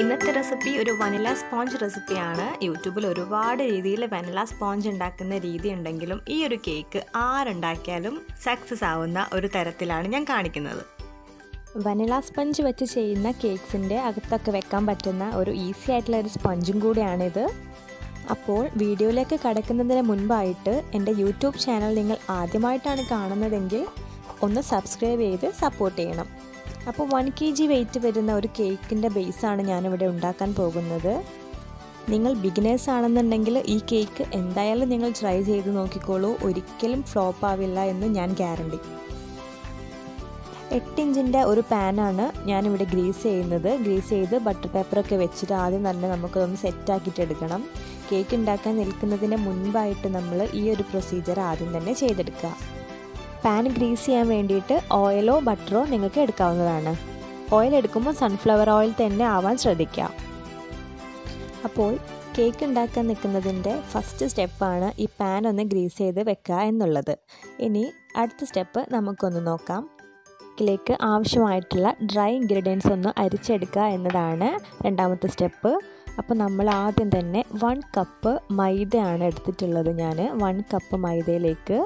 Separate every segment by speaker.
Speaker 1: ഇന്നത്തെ റെസിപ്പി ഒരു vanilla sponge റെസിപ്പിയാണ് യൂട്യൂബിൽ ഒരുപാട് രീതിയിൽ വനില സ്പോഞ്ച് ഉണ്ടാക്കുന്ന രീതി ഉണ്ടെങ്കിലും ഈ ഒരു കേക്ക് ആരുണ്ടാക്കിയാലും സക്സസ് ആവുന്ന ഒരു തരത്തിലാണ് ഞാൻ കാണിക്കുന്നത്.
Speaker 2: വനില സ്പഞ്ച് വെച്ച് ചെയ്യുന്ന കേക്ക്സിന്റെ അകത്തൊക്കെ വെക്കാൻ പറ്റുന്ന ഒരു ഈസി ആയിട്ടുള്ള ഒരു സ്പഞ്ചും കൂടിയാണിത്. അപ്പോൾ വീഡിയോയിലേക്ക് കടക്കുന്നതിന് മുൻപായിട്ട് എന്റെ യൂട്യൂബ് ചാനൽ നിങ്ങൾ ആദ്യമായിട്ടാണ് കാണുന്നതെങ്കിൽ ഒന്ന് സബ്സ്ക്രൈബ് ചെയ്ത് സപ്പോർട്ട് ചെയ്യണം. അപ്പോൾ വൺ കെ ജി വെയിറ്റ് വരുന്ന ഒരു കേക്കിന്റെ ബേസാണ് ഞാനിവിടെ ഉണ്ടാക്കാൻ പോകുന്നത്. നിങ്ങൾ ബിഗിനേഴ്സ് ആണെന്നുണ്ടെങ്കിൽ ഈ കേക്ക് എന്തായാലും നിങ്ങൾ ട്രൈ ചെയ്ത് നോക്കിക്കോളൂ. ഒരിക്കലും ഫ്ലോപ്പ് ആവില്ല എന്ന് ഞാൻ ഗ്യാരണ്ടി എട്ട് ഇഞ്ചിന്റെ ഒരു പാനാണ് ഞാനിവിടെ ഗ്രീസ് ചെയ്യുന്നത്. ഗ്രീസ് ചെയ്ത് ബട്ടർ പേപ്പറൊക്കെ വെച്ചിട്ട് ആദ്യം തന്നെ നമുക്കതൊന്ന് സെറ്റാക്കിയിട്ട് എടുക്കണം. കേക്ക് ഉണ്ടാക്കാൻ നിൽക്കുന്നതിന് മുൻപായിട്ട് നമ്മൾ ഈ ഒരു പ്രൊസീജിയർ ആദ്യം തന്നെ ചെയ്തെടുക്കുക. പാൻ ഗ്രീസ് ചെയ്യാൻ വേണ്ടിയിട്ട് ഓയിലോ ബട്ടറോ നിങ്ങൾക്ക് എടുക്കാവുന്നതാണ്. ഓയിൽ എടുക്കുമ്പോൾ സൺഫ്ലവർ ഓയിൽ തന്നെ ആവാൻ ശ്രദ്ധിക്കുക. അപ്പോൾ കേക്ക് ഉണ്ടാക്കാൻ നിൽക്കുന്നതിന്റെ ഫസ്റ്റ് സ്റ്റെപ്പാണ് ഈ പാൻ ഒന്ന് ഗ്രീസ് ചെയ്ത് വെക്കുക എന്നുള്ളത്. ഇനി അടുത്ത സ്റ്റെപ്പ് നമുക്കൊന്ന് നോക്കാം. കേക്കിലേക്ക് ആവശ്യമായിട്ടുള്ള ഡ്രൈ ഇൻഗ്രീഡിയൻസ് ഒന്ന് അരിച്ചെടുക്കുക എന്നതാണ് രണ്ടാമത്തെ സ്റ്റെപ്പ് അപ്പോൾ നമ്മൾ ആദ്യം തന്നെ വൺ കപ്പ് മൈദയാണ് എടുത്തിട്ടുള്ളത് ഞാൻ വൺ കപ്പ് മൈദയിലേക്ക്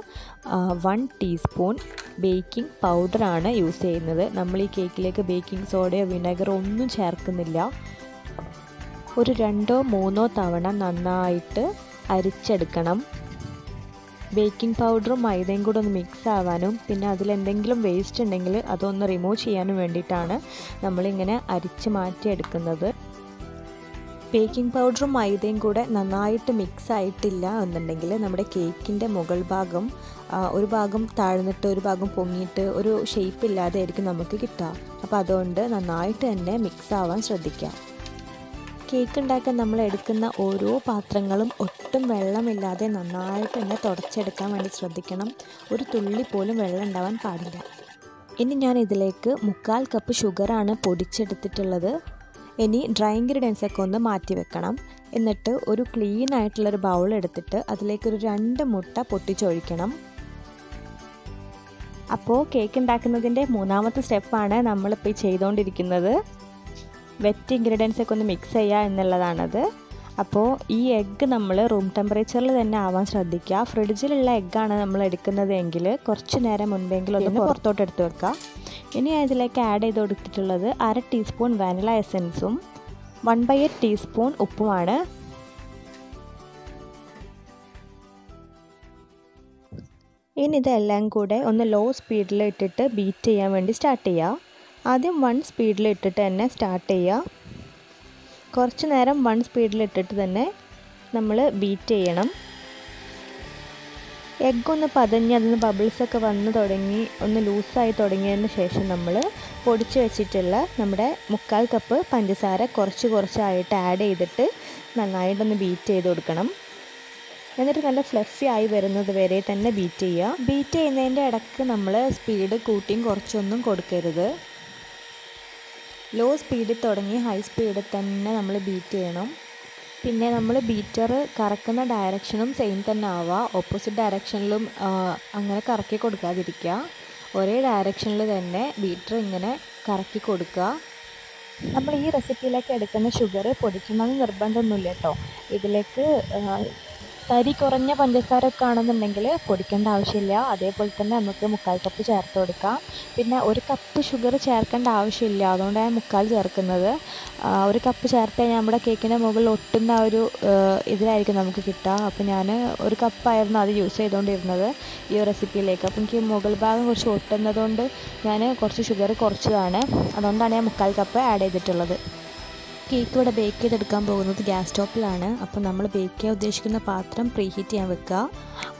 Speaker 2: വൺ ടീസ്പൂൺ ബേക്കിംഗ് പൗഡറാണ് യൂസ് ചെയ്യുന്നത്. നമ്മൾ ഈ കേക്കിലേക്ക് ബേക്കിംഗ് സോഡയോ വിനെഗറോ ഒന്നും ചേർക്കുന്നില്ല. ഒരു രണ്ടോ മൂന്നോ തവണ നന്നായിട്ട് അരിച്ചെടുക്കണം. ബേക്കിംഗ് പൗഡറും മൈദയും കൂടെ ഒന്ന് മിക്സ് ആവാനും പിന്നെ അതിലെന്തെങ്കിലും വേസ്റ്റ് ഉണ്ടെങ്കിൽ അതൊന്ന് റിമൂവ് ചെയ്യാനും വേണ്ടിയിട്ടാണ് നമ്മളിങ്ങനെ അരിച്ച് മാറ്റിയെടുക്കുന്നത്. ബേക്കിംഗ് പൗഡറും മൈദയും കൂടെ നന്നായിട്ട് മിക്സ് ആയിട്ടില്ല എന്നുണ്ടെങ്കിൽ നമ്മുടെ കേക്കിന്റെ മുകൾ ഭാഗം ഒരു ഭാഗം താഴ്ന്നിട്ട് ഒരു ഭാഗം പൊങ്ങിയിട്ട് ഒരു ഷേപ്പ് ഇല്ലാതെ ആയിരിക്കും നമുക്ക് കിട്ടുക. അപ്പോൾ അതുകൊണ്ട് നന്നായിട്ട് തന്നെ മിക്സ് ആവാൻ ശ്രദ്ധിക്കാം. കേക്ക് ഉണ്ടാക്കാൻ നമ്മൾ എടുക്കുന്ന ഓരോ പാത്രങ്ങളും ഒട്ടും വെള്ളമില്ലാതെ നന്നായിട്ട് തന്നെ തുടച്ചെടുക്കാൻ വേണ്ടി ശ്രദ്ധിക്കണം. ഒരു തുള്ളി പോലും വെള്ളം ഉണ്ടാവാൻ പാടില്ല. ഇനി ഞാൻ ഇതിലേക്ക് മുക്കാൽ കപ്പ് ഷുഗറാണ് പൊടിച്ചെടുത്തിട്ടുള്ളത്. ഇനി ഡ്രൈ ഇൻഗ്രീഡിയൻസ് ഒക്കെ ഒന്ന് മാറ്റി വെക്കണം. എന്നിട്ട് ഒരു ക്ലീൻ ആയിട്ടുള്ളൊരു ബൗൾ എടുത്തിട്ട് അതിലേക്ക് ഒരു രണ്ട് മുട്ട പൊട്ടിച്ചൊഴിക്കണം. അപ്പോൾ കേക്ക് ഉണ്ടാക്കുന്നതിന്റെ മൂന്നാമത്തെ സ്റ്റെപ്പാണ് നമ്മളിപ്പോൾ ചെയ്തുകൊണ്ടിരിക്കുന്നത് വെറ്റ് ഇൻഗ്രീഡിയൻസ് ഒക്കെ ഒന്ന് മിക്സ് ചെയ്യുക എന്നുള്ളതാണത്. അപ്പോൾ ഈ എഗ്ഗ് നമ്മൾ റൂം ടെമ്പറേച്ചറിൽ തന്നെ ആവാൻ ശ്രദ്ധിക്കുക. ഫ്രിഡ്ജിലുള്ള എഗ്ഗാണ് നമ്മൾ എടുക്കുന്നതെങ്കിൽ കുറച്ച് നേരം മുൻപെങ്കിലും ഒന്ന് പുറത്തോട്ട് എടുത്ത് വെക്കുക ഇനി അതിലേക്ക് ആഡ് ചെയ്ത് കൊടുത്തിട്ടുള്ളത് അര ടീസ്പൂൺ വാനില എസൻസും വൺ ബൈ എയ്റ്റ് ടീസ്പൂൺ ഉപ്പുമാണ്. ഇനി ഇതെല്ലാം കൂടെ ഒന്ന് ലോ സ്പീഡിൽ ഇട്ടിട്ട് ബീറ്റ് ചെയ്യാൻ വേണ്ടി സ്റ്റാർട്ട് ചെയ്യുക ആദ്യം വൺ സ്പീഡിൽ ഇട്ടിട്ട് തന്നെ സ്റ്റാർട്ട് ചെയ്യുക കുറച്ച് നേരം വൺ സ്പീഡിൽ ഇട്ടിട്ട് തന്നെ നമ്മൾ ബീറ്റ് ചെയ്യണം. എഗ്ഗ് ഒന്ന് പതഞ്ഞ് നിന്ന് ബബിൾസൊക്കെ വന്ന് തുടങ്ങി ഒന്ന് ലൂസായി തുടങ്ങിയതിന് ശേഷം നമ്മൾ പൊടിച്ച് വെച്ചിട്ടുള്ള നമ്മുടെ മുക്കാൽ കപ്പ് പഞ്ചസാര കുറച്ച് കുറച്ചായിട്ട് ആഡ് ചെയ്തിട്ട് നന്നായിട്ടൊന്ന് ബീറ്റ് ചെയ്ത് കൊടുക്കണം. എന്നിട്ട് നല്ല ഫ്ലഫി ആയി വരുന്നത് വരെ തന്നെ ബീറ്റ് ചെയ്യുക ബീറ്റ് ചെയ്യുന്നതിന്റെ ഇടയ്ക്ക് നമ്മൾ സ്പീഡ് കൂട്ടിയും കുറച്ചൊന്നും കൊടുക്കരുത്. ലോ സ്പീഡിൽ തുടങ്ങി ഹൈ സ്പീഡിൽ തന്നെ നമ്മൾ ബീറ്റ് ചെയ്യണം. പിന്നെ നമ്മൾ ബീറ്റർ കറക്കുന്ന ഡയറക്ഷനും സെയിം തന്നെ ആവുക ഓപ്പോസിറ്റ് ഡയറക്ഷനിലും അങ്ങനെ കറക്കി കൊടുക്കാതിരിക്കുക ഒരേ ഡയറക്ഷനിൽ തന്നെ ബീറ്റർ ഇങ്ങനെ കറക്കി കൊടുക്കുക നമ്മൾ ഈ റെസിപ്പിയിലേക്ക് എടുക്കുന്ന ഷുഗർ പൊടിക്കണമെന്ന് നിർബന്ധമൊന്നുമില്ല കേട്ടോ ഇതിലേക്ക് തരി കുറഞ്ഞ പഞ്ചസാര ഒക്കെ ആണെന്നുണ്ടെങ്കിൽ പൊടിക്കേണ്ട ആവശ്യമില്ല. അതേപോലെ തന്നെ നമുക്ക് മുക്കാൽ കപ്പ് ചേർത്ത് കൊടുക്കാം. പിന്നെ ഒരു കപ്പ് ഷുഗർ ചേർക്കേണ്ട ആവശ്യമില്ല. അതുകൊണ്ടാണ് മുക്കാൽ ചേർക്കുന്നത്. ഒരു കപ്പ് ചേർത്ത് കഴിഞ്ഞാൽ നമ്മുടെ കേക്കിന്റെ മുകളിൽ ഒട്ടുന്ന ഒരു ഇതിലായിരിക്കും നമുക്ക് കിട്ടുക. അപ്പോൾ ഞാൻ ഒരു കപ്പായിരുന്നു അത് യൂസ് ചെയ്തുകൊണ്ടിരുന്നത് ഈ റെസിപ്പിയിലേക്ക് അപ്പോൾ എനിക്ക് മുകൾ ഭാഗം കുറച്ച് ഒട്ടുന്നതുകൊണ്ട് ഞാൻ കുറച്ച് ഷുഗർ കുറച്ചതാണ്. അതുകൊണ്ടാണ് ഞാൻ മുക്കാൽ കപ്പ് ആഡ് ചെയ്തിട്ടുള്ളത്. കേക്ക് ഇവിടെ ബേക്ക് ചെയ്തെടുക്കാൻ പോകുന്നത് ഗ്യാസ് സ്റ്റോപ്പിലാണ് അപ്പോൾ നമ്മൾ ബേക്ക് ചെയ്യാൻ ഉദ്ദേശിക്കുന്ന പാത്രം പ്രീ ഹീറ്റ് ചെയ്യാൻ വെക്കുക.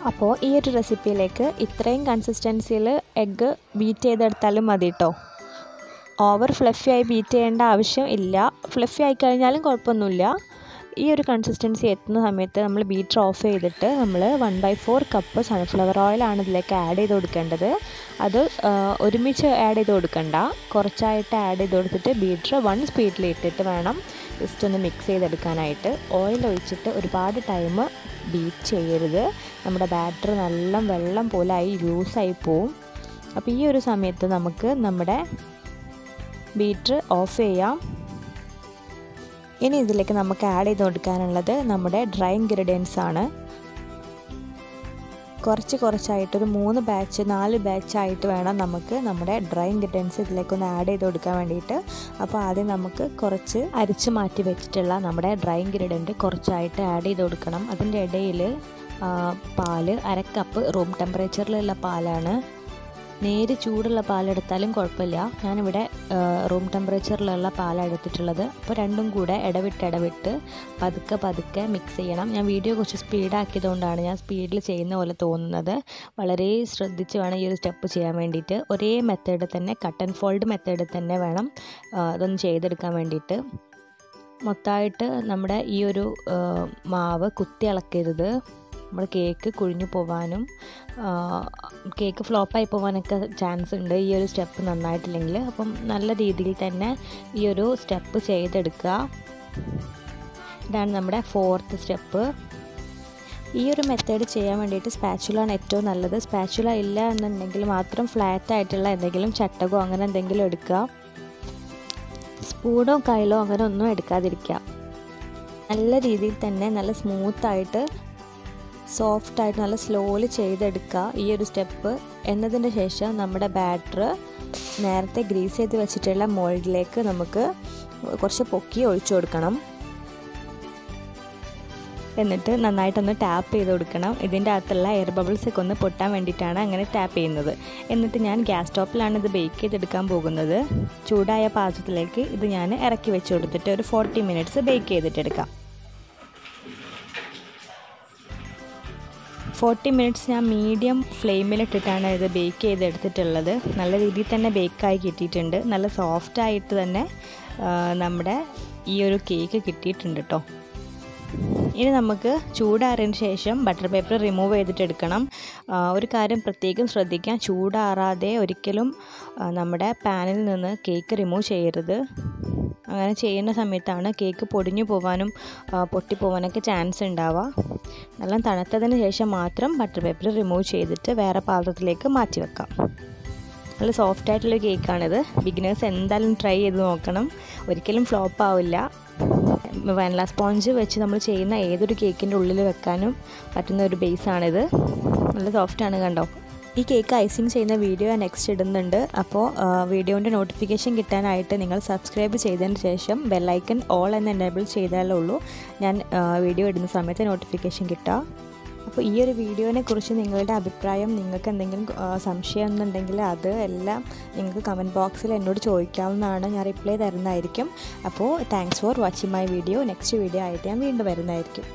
Speaker 2: അപ്പോൾ ഈ ഒരു റെസിപ്പിയിലേക്ക് ഇത്രയും കൺസിസ്റ്റൻസിയിൽ എഗ്ഗ് ബീറ്റ് ചെയ്തെടുത്താലും മതി കേട്ടോ ഓവർ ഫ്ലഫി ആയി ബീറ്റ് ചെയ്യേണ്ട ആവശ്യം ഇല്ല. ഫ്ലഫി ആയി കഴിഞ്ഞാലും കുഴപ്പമൊന്നുമില്ല. ഈ ഒരു കൺസിസ്റ്റൻസി എത്തുന്ന സമയത്ത് നമ്മൾ ബീറ്റർ ഓഫ് ചെയ്തിട്ട് നമ്മൾ one by four cup sunflower ഓയിലാണ് ഇതിലേക്ക് ആഡ് ചെയ്ത് കൊടുക്കേണ്ടത്. അത് ഒരുമിച്ച് ആഡ് ചെയ്ത് കൊടുക്കണ്ട. കുറച്ചായിട്ട് ആഡ് ചെയ്ത് കൊടുത്തിട്ട് ബീറ്റർ വൺ സ്പീഡിൽ ഇട്ടിട്ട് വേണം ജസ്റ്റ് ഒന്ന് മിക്സ് ചെയ്തെടുക്കാനായിട്ട്. ഓയിൽ ഒഴിച്ചിട്ട് ഒരുപാട് ടൈം ബീറ്റ് ചെയ്യരുത്. നമ്മുടെ ബാറ്റർ നല്ല വെള്ളം പോലെ ആയി ലൂസായി പോവും. അപ്പോൾ ഈ ഒരു സമയത്ത് നമുക്ക് നമ്മുടെ ബീറ്റർ ഓഫ് ചെയ്യാം. ഇനി ഇതിലേക്ക് നമുക്ക് ആഡ് ചെയ്ത് കൊടുക്കാനുള്ളത് നമ്മുടെ ഡ്രൈ ഇൻഗ്രീഡിയൻസ് ആണ്. കുറച്ച് കുറച്ചായിട്ട് ഒരു മൂന്ന് ബാച്ച് നാല് ബാച്ചായിട്ട് വേണം നമുക്ക് നമ്മുടെ ഡ്രൈ ഇൻഗ്രീഡിയൻസ് ഇതിലേക്കൊന്ന് ആഡ് ചെയ്ത് കൊടുക്കാൻ വേണ്ടിയിട്ട്. അപ്പോൾ ആദ്യം നമുക്ക് കുറച്ച് അരിച്ച് മാറ്റി വെച്ചിട്ടുള്ള നമ്മുടെ ഡ്രൈ ഇൻഗ്രീഡിയന്റ് കുറച്ചായിട്ട് ആഡ് ചെയ്ത് കൊടുക്കണം അതിന്റെ ഇടയിൽ പാൽ അരക്കപ്പ് റൂം ടെമ്പറേച്ചറിലുള്ള പാലാണ്. നേര് ചൂടുള്ള പാലെടുത്താലും കുഴപ്പമില്ല. ഞാനിവിടെ റൂം ടെമ്പറേച്ചറിലുള്ള പാലാണ് എടുത്തിട്ടുള്ളത്. അപ്പോൾ രണ്ടും കൂടെ ഇടവിട്ട് ഇടവിട്ട് പതുക്കെ പതുക്കെ മിക്സ് ചെയ്യണം. ഞാൻ വീഡിയോ കുറച്ച് സ്പീഡാക്കിയതുകൊണ്ടാണ് ഞാൻ സ്പീഡിൽ ചെയ്യുന്ന പോലെ തോന്നുന്നത്. വളരെ ശ്രദ്ധിച്ച് വേണം ഈ ഒരു സ്റ്റെപ്പ് ചെയ്യാൻ വേണ്ടിയിട്ട്. ഒരേ മെത്തേഡ് തന്നെ കട്ട് ആൻഡ് ഫോൾഡ് മെത്തേഡിൽ തന്നെ വേണം അതൊന്ന് ചെയ്തെടുക്കാൻ വേണ്ടിയിട്ട്. മൊത്തമായിട്ട് നമ്മുടെ ഈ ഒരു മാവ് കുത്തി ഇളക്കരുത് നമ്മുടെ കേക്ക് കുഴിഞ്ഞു പോവാനും കേക്ക് ഫ്ലോപ്പായി പോകാനൊക്കെ ചാൻസ് ഉണ്ട്. ഈ ഒരു സ്റ്റെപ്പ് നന്നായിട്ടില്ലെങ്കിൽ. അപ്പം നല്ല രീതിയിൽ തന്നെ ഈ ഒരു സ്റ്റെപ്പ് ചെയ്തെടുക്കുക. ഇതാണ് നമ്മുടെ ഫോർത്ത് സ്റ്റെപ്പ് ഈ ഒരു മെത്തേഡ് ചെയ്യാൻ വേണ്ടിയിട്ട് സ്പാച്ചുലാണ് ഏറ്റവും നല്ലത്. സ്പാച്ചുല ഇല്ല എന്നുണ്ടെങ്കിൽ മാത്രം ഫ്ലാറ്റ് ആയിട്ടുള്ള എന്തെങ്കിലും ചട്ടകോ അങ്ങനെ എന്തെങ്കിലും എടുക്കുക. സ്പൂണോ കൈലോ അങ്ങനെ ഒന്നും എടുക്കാതിരിക്കുക. നല്ല രീതിയിൽ തന്നെ നല്ല സ്മൂത്തായിട്ട് സോഫ്റ്റായിട്ട് നല്ല സ്ലോലി ചെയ്തെടുക്കുക. ഈ ഒരു സ്റ്റെപ്പ് എന്നതിന് ശേഷം നമ്മുടെ ബാറ്റർ നേരത്തെ ഗ്രീസ് ചെയ്ത് വെച്ചിട്ടുള്ള മോൾഡിലേക്ക് നമുക്ക് കുറച്ച് പൊക്കി ഒഴിച്ചു കൊടുക്കണം. എന്നിട്ട് നന്നായിട്ടൊന്ന് ടാപ്പ് ചെയ്ത് കൊടുക്കണം. ഇതിന്റെ അകത്തുള്ള എയർ ബബിൾസൊക്കെ ഒന്ന് പൊട്ടാൻ വേണ്ടിയിട്ടാണ് അങ്ങനെ ടാപ്പ് ചെയ്യുന്നത്. എന്നിട്ട് ഞാൻ ഗ്യാസ് സ്റ്റോപ്പിലാണ് ഇത് ബേക്ക് ചെയ്തെടുക്കാൻ പോകുന്നത്. ചൂടായ പാത്രത്തിലേക്ക് ഇത് ഞാൻ ഇറക്കി വെച്ച് കൊടുത്തിട്ട് ഒരു ഫോർട്ടി മിനിറ്റ്സ് ബേക്ക് ചെയ്തിട്ടെടുക്കാം ഫോർട്ടി മിനിറ്റ്സ് ഞാൻ മീഡിയം ഫ്ലെയിമിലിട്ടിട്ടാണ് ഇത് ബേക്ക് ചെയ്തെടുത്തിട്ടുള്ളത്. നല്ല രീതിയിൽ തന്നെ ബേക്കായി കിട്ടിയിട്ടുണ്ട്. നല്ല സോഫ്റ്റായിട്ട് തന്നെ നമ്മുടെ ഈ ഒരു കേക്ക് കിട്ടിയിട്ടുണ്ട് കേട്ടോ ഇനി നമുക്ക് ചൂടാറിയതിന് ശേഷം ബട്ടർ പേപ്പർ റിമൂവ് ചെയ്തിട്ട് എടുക്കണം ഒരു കാര്യം പ്രത്യേകം ശ്രദ്ധിക്കാം. ചൂടാറാതെ ഒരിക്കലും നമ്മുടെ പാനിൽ നിന്ന് കേക്ക് റിമൂവ് ചെയ്യരുത്. അങ്ങനെ ചെയ്യുന്ന സമയത്താണ് കേക്ക് പൊടിഞ്ഞു പോകാനും പൊട്ടിപ്പോവാനൊക്കെ ചാൻസ് ഉണ്ടാവുക. നല്ല തണുത്തതിന് ശേഷം മാത്രം ബട്ടർ പേപ്പർ റിമൂവ് ചെയ്തിട്ട് വേറെ പാത്രത്തിലേക്ക് മാറ്റി വെക്കാം. നല്ല സോഫ്റ്റ് ആയിട്ടുള്ള കേക്കാണിത് ബിഗിനേഴ്സ് എന്തായാലും ട്രൈ ചെയ്ത് നോക്കണം. ഒരിക്കലും ഫ്ലോപ്പ് ആവില്ല. വാനില സ്പോഞ്ച് വെച്ച് നമ്മൾ ചെയ്യുന്ന ഏതൊരു കേക്കിന്റെ ഉള്ളിൽ വെക്കാനും പറ്റുന്ന ഒരു ബേസാണിത് നല്ല സോഫ്റ്റാണ് കണ്ടോ? ഈ കേക്ക് ഐസിങ് ചെയ്യുന്ന വീഡിയോ ഞാൻ നെക്സ്റ്റ് ഇടുന്നുണ്ട്. അപ്പോൾ വീഡിയോന്റെ നോട്ടിഫിക്കേഷൻ കിട്ടാനായിട്ട് നിങ്ങൾ സബ്സ്ക്രൈബ് ചെയ്തതിന് ശേഷം ബെല്ലൈക്കൺ ഓൾ എന്ന് എനേബിൾ ചെയ്താലേ ഉള്ളൂ. ഞാൻ വീഡിയോ ഇടുന്ന സമയത്ത് നോട്ടിഫിക്കേഷൻ കിട്ടുക അപ്പോൾ ഈ ഒരു വീഡിയോനെ കുറിച്ച് നിങ്ങളുടെ അഭിപ്രായം നിങ്ങൾക്ക് എന്തെങ്കിലും സംശയം എന്നുണ്ടെങ്കിൽ അത് എല്ലാം നിങ്ങൾക്ക് കമന്റ് ബോക്സിൽ എന്നോട് ചോദിക്കാവുന്നതാണ്. ഞാൻ റിപ്ലൈ തരുന്നതായിരിക്കും. അപ്പോൾ thanks for watching my video next video ആയിട്ട് ഞാൻ വീണ്ടും വരുന്നതായിരിക്കും.